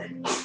Amen.